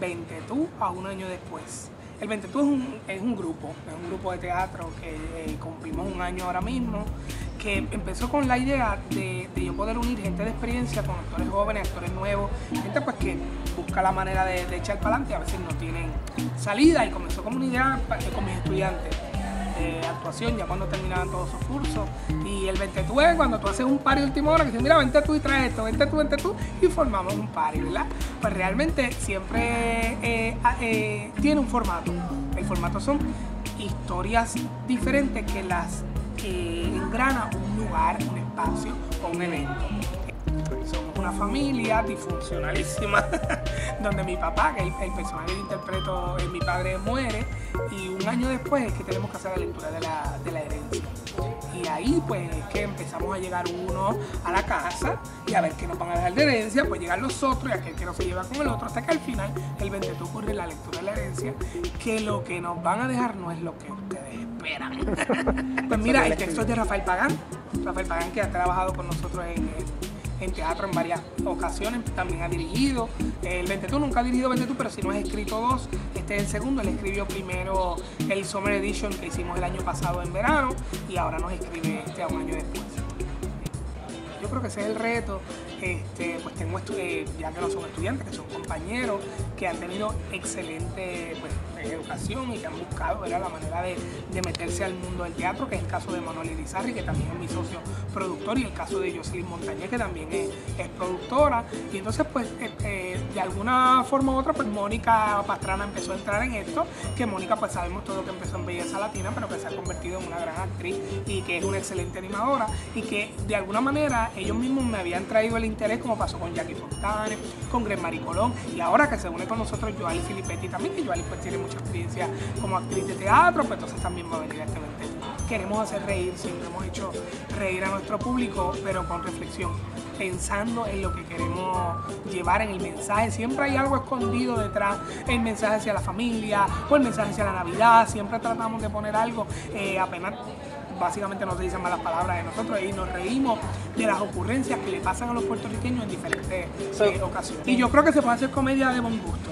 Ventetú a un año después. El Ventetú es un, es un grupo, es un grupo de teatro que eh, cumplimos un año ahora mismo, que empezó con la idea de, de, yo poder unir gente de experiencia con actores jóvenes, actores nuevos, gente pues que busca la manera de, de echar para adelante, a veces no tienen salida y comenzó como una idea con mis estudiantes actuación ya cuando terminaban todos sus cursos. Y el 20 tú es cuando tú haces un par de última hora que dices, mira, vente tú y traes esto, vente tú, vente tú, y formamos un party, ¿verdad? Pues realmente siempre eh, eh, tiene un formato. El formato son historias diferentes que las eh, engrana un lugar, un espacio o un evento familia disfuncionalísima, donde mi papá, que el, el personaje que interpreto, es mi padre, muere, y un año después es que tenemos que hacer la lectura de la, de la herencia. Y ahí pues es que empezamos a llegar uno a la casa y a ver qué nos van a dejar de herencia, pues llegan los otros y aquel que no se lleva con el otro, hasta que al final el 20 ocurre la lectura de la herencia, que lo que nos van a dejar no es lo que ustedes esperan. pues mira, el texto es de Rafael Pagán, Rafael Pagán que ha trabajado con nosotros en en teatro en varias ocasiones, también ha dirigido. El 22 nunca ha dirigido 22, pero si no es escrito dos, este es el segundo. Él escribió primero el Summer Edition que hicimos el año pasado en verano y ahora nos escribe este a un año después. Yo creo que ese es el reto. Este, pues tengo eh, ya que no son estudiantes, que son compañeros, que han tenido excelente pues, educación y que han buscado la manera de, meterse al mundo del teatro, que es el caso de Manuel Irizarri, que también es mi socio productor, y el caso de Jocelyn Montañez, que también es, es productora. Y entonces, pues, eh, eh, de alguna forma u otra, pues Mónica Pastrana empezó a entrar en esto, que Mónica, pues sabemos todo que empezó en Belleza Latina, pero que se ha convertido en una gran actriz y que es una excelente animadora, y que de alguna manera ellos mismos me habían traído el interés, como pasó con Jackie Fontane, con Gren Maricolón, y ahora que se une con nosotros Joali Filippetti también, que Joali pues tiene mucha experiencia como actriz de teatro, pues entonces también va a venir a este evento. Queremos hacer reír, siempre hemos hecho reír a nuestro público, pero con reflexión, pensando en lo que queremos llevar en el mensaje. Siempre hay algo escondido detrás, el mensaje hacia la familia o el mensaje hacia la Navidad, siempre tratamos de poner algo eh, apenas básicamente no se dicen malas palabras de nosotros y nos reímos de las ocurrencias que le pasan a los puertorriqueños en diferentes eh, ocasiones. Y yo creo que se puede hacer comedia de buen gusto.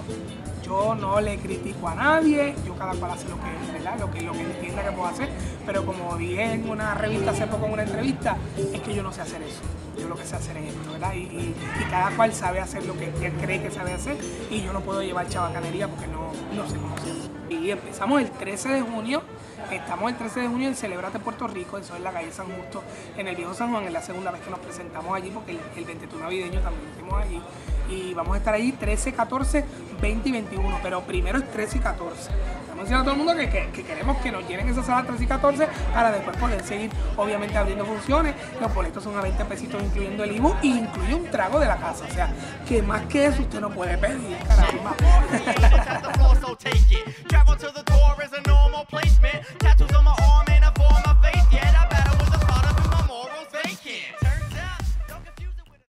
Yo no le critico a nadie, yo cada cual hace lo que, ¿verdad? Lo que, lo que entienda que puedo hacer, pero como dije en una revista hace poco en una entrevista, es que yo no sé hacer eso. Yo lo que sé hacer es esto, ¿verdad? Y, y, y cada cual sabe hacer lo que, que, cree que sabe hacer y yo no puedo llevar chabacanería porque no, no sé cómo se hace. Y empezamos el 13 de junio Estamos el 13 de junio en Celebrate Puerto Rico, eso es la calle San Justo, en el Viejo San Juan, es la segunda vez que nos presentamos allí, porque el, el 22 navideño también lo hicimos allí. Y vamos a estar allí 13, 14, 20 y 21, pero primero es 13 y 14. Estamos diciendo a todo el mundo que, que, que queremos que nos llenen esas salas 13 y 14 para después poder seguir, obviamente, abriendo funciones. Los boletos son a 20 pesitos, incluyendo el IBU, y incluye un trago de la casa. O sea, que más que eso usted no puede pedir, caramba. Travel to the door is a normal placement.